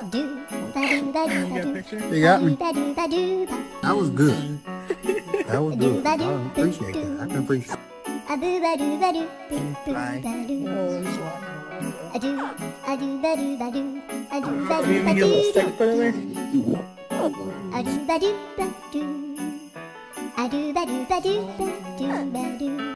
You got me. That was good. That was good. I appreciate that. I can appreciate A do, ba do, ba do, boo do, ba doo. A doo a doo ba doo ba doo. A doo ba Maybe ba do, a do, ba doo ba doo. Ba doo ba doo ba doo ba doo.